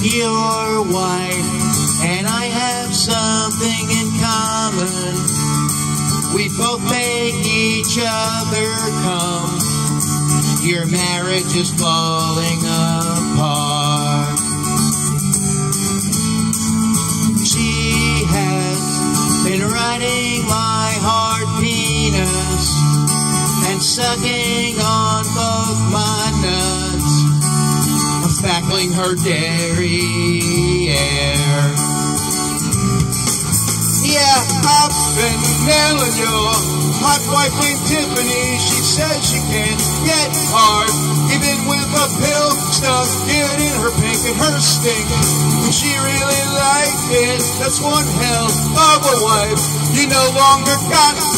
wife, and I have something in common. We both make each other come. Your marriage is falling apart. She has been riding my hard penis and sucking on both my spackling her derriere. Yeah, I've been nailing your hot wife named Tiffany. She says she can't get hard, even with a pill stuck in her pink and her stink. She really liked it. That's one hell of a wife. You no longer got.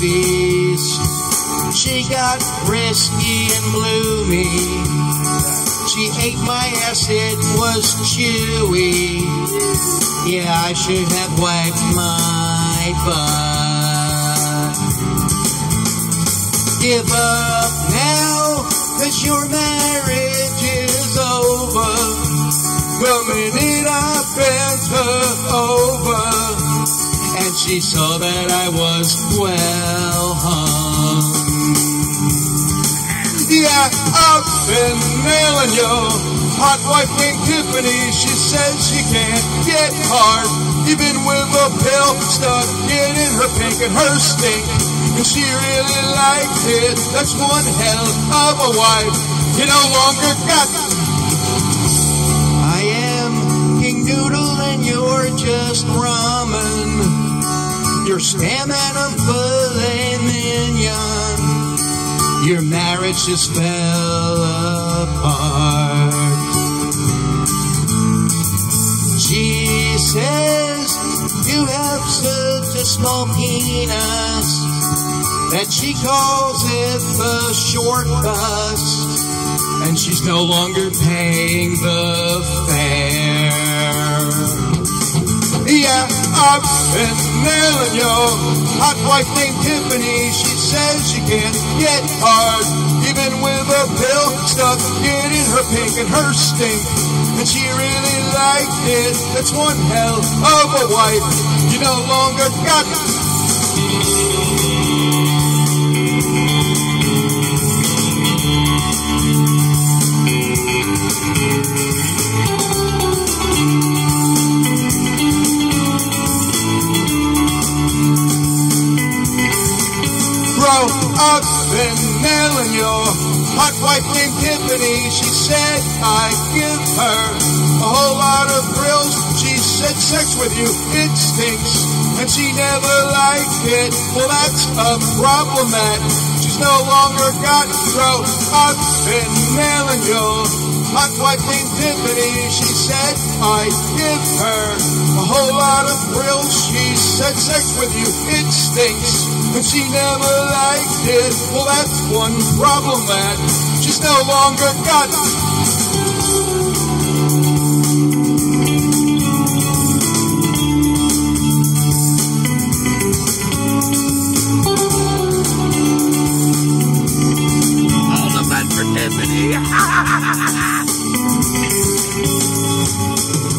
Movies, she got risky and bloomy. She ate my ass, it was chewy. Yeah, I should have wiped my butt. Give up now, cause your marriage saw that I was well hung. Yeah, I've been nailing your hot wife named Tiffany. She says she can't get hard, even with a pill stuck in her pink and her stink. And she really likes it. That's one hell of a wife. You no longer got. And a filet mignon. Your marriage just fell apart. She says you have such a small penis that she calls it the short bus. And she's no longer paying the fare. Yeah, I've your hot wife named Tiffany. She says she can't get hard, even with a pill stuck in her pink and her stink. And she really liked it. That's one hell of a wife. You no longer got. Been nailing your hot wife named Tiffany. She said I give her a whole lot of thrills. She said sex with you, it stinks. And she never liked it. Well, that's a problem that she's no longer got. I've been nailing your hot wife named Tiffany. She said I give her a whole had sex with you. It stinks, but she never liked it. Well, that's one problem that she's no longer got. All the men for Tiffany.